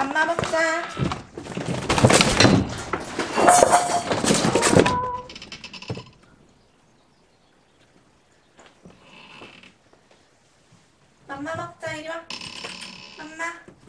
맘마 먹자. 맘마 먹자, 이리 와. 맘마.